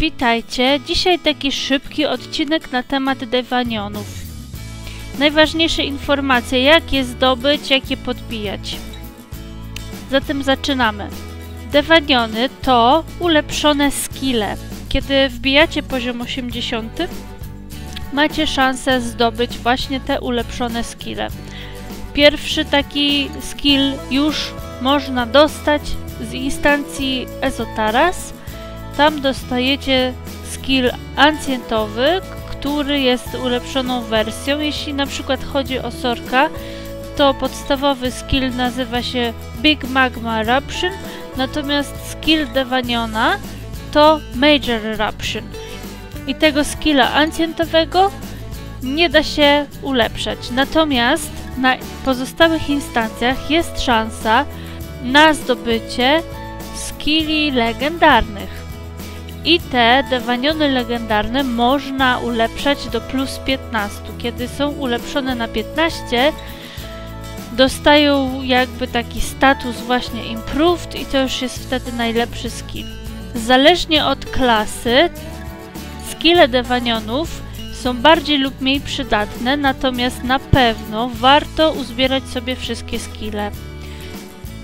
Witajcie! Dzisiaj taki szybki odcinek na temat dewanionów. Najważniejsze informacje, jak je zdobyć, jak je podbijać. Zatem zaczynamy. Devaniony to ulepszone skille. Kiedy wbijacie poziom 80, macie szansę zdobyć właśnie te ulepszone skille. Pierwszy taki skill już można dostać z instancji Ezotaras. Tam dostajecie skill ancjentowy, który jest ulepszoną wersją. Jeśli na przykład chodzi o Sorka, to podstawowy skill nazywa się Big Magma Eruption, natomiast skill Devaniona to Major Eruption. I tego skilla ancjentowego nie da się ulepszać. Natomiast na pozostałych instancjach jest szansa na zdobycie skilli legendarnych. I te dewaniony legendarne można ulepszać do plus 15. Kiedy są ulepszone na 15, dostają jakby taki status właśnie improved i to już jest wtedy najlepszy skill. Zależnie od klasy, skille dewanionów są bardziej lub mniej przydatne, natomiast na pewno warto uzbierać sobie wszystkie skille.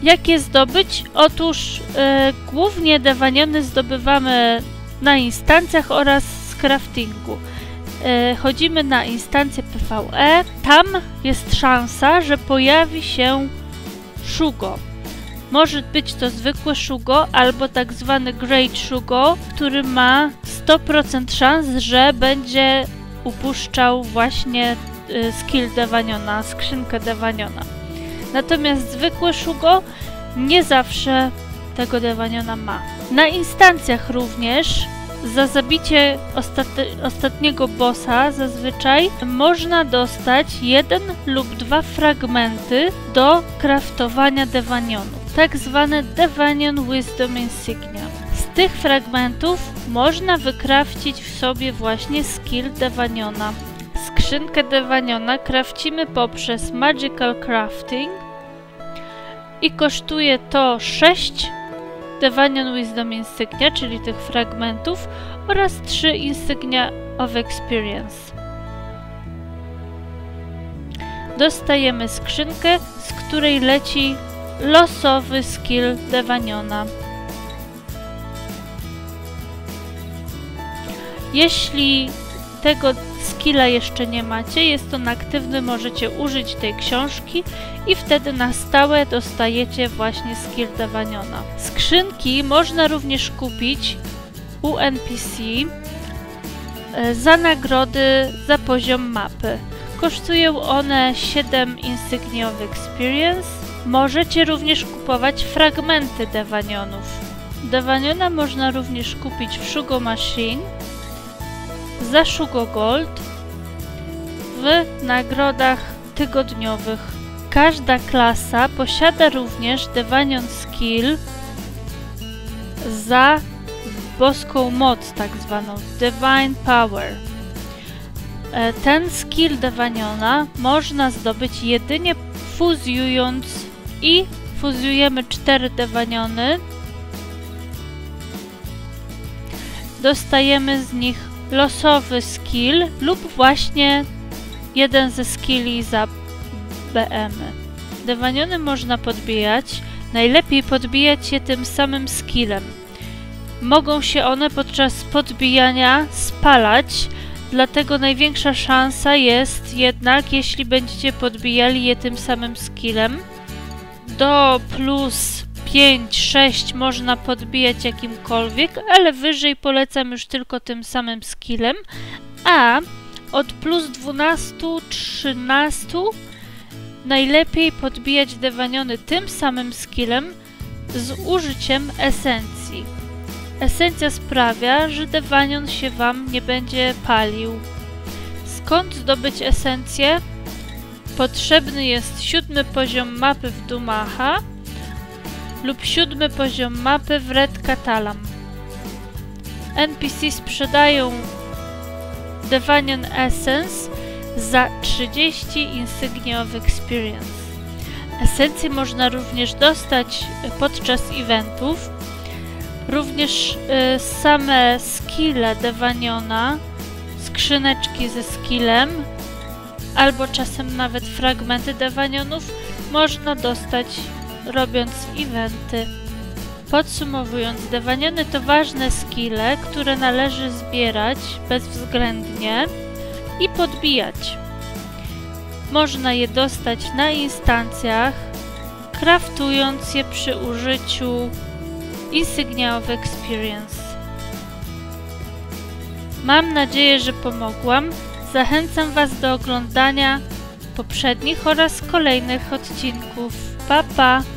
Jak je zdobyć? Otóż e, głównie dewaniony zdobywamy na instancjach oraz z craftingu. E, chodzimy na instancję PvE, tam jest szansa, że pojawi się Shugo. Może być to zwykłe Shugo albo tak zwany Great Shugo, który ma 100% szans, że będzie upuszczał właśnie y, skill Devaniona, skrzynkę Devaniona. Natomiast zwykły Shugo nie zawsze tego Devaniona ma. Na instancjach również za zabicie ostatniego bossa zazwyczaj można dostać jeden lub dwa fragmenty do kraftowania Devanionu, tak zwane Devanion Wisdom Insignia. Z tych fragmentów można wykrafcić w sobie właśnie skill Devaniona. Skrzynkę Devaniona krafcimy poprzez Magical Crafting i kosztuje to 6 Devanion Wisdom Insignia, czyli tych fragmentów oraz 3 Insignia of Experience. Dostajemy skrzynkę, z której leci losowy skill Devaniona. Jeśli tego skilla jeszcze nie macie, jest on aktywny, możecie użyć tej książki i wtedy na stałe dostajecie właśnie skill Devaniona. Skrzynki można również kupić u NPC e, za nagrody za poziom mapy. Kosztują one 7 Insignia of Experience. Możecie również kupować fragmenty Devanionów. Devaniona można również kupić w Shugo Machine za Shugo Gold w nagrodach tygodniowych. Każda klasa posiada również Devanion Skill za boską moc, tak zwaną Divine Power. E, ten skill Devaniona można zdobyć jedynie fuzjując i fuzjujemy cztery Devaniony. Dostajemy z nich losowy skill lub właśnie jeden ze skilli za BM. Devaniony można podbijać, najlepiej podbijać je tym samym skillem. Mogą się one podczas podbijania spalać, dlatego największa szansa jest jednak, jeśli będziecie podbijali je tym samym skillem. Do plus 5, 6 można podbijać jakimkolwiek, ale wyżej polecam już tylko tym samym skillem, a od plus 12, 13 najlepiej podbijać dewaniony tym samym skillem z użyciem esencji. Esencja sprawia, że dewanion się Wam nie będzie palił. Skąd zdobyć esencję? Potrzebny jest siódmy poziom mapy w Dumaha lub siódmy poziom mapy w Red Catalam. NPC sprzedają Devanian Essence za 30 Insignia of Experience. Esencje można również dostać podczas eventów, Również y, same skille Devaniona, skrzyneczki ze skillem, albo czasem nawet fragmenty Devanionów można dostać robiąc eventy. Podsumowując, Devaniony to ważne skille, które należy zbierać bezwzględnie i podbijać. Można je dostać na instancjach, kraftując je przy użyciu Insignia of Experience. Mam nadzieję, że pomogłam. Zachęcam Was do oglądania poprzednich oraz kolejnych odcinków. Pa pa!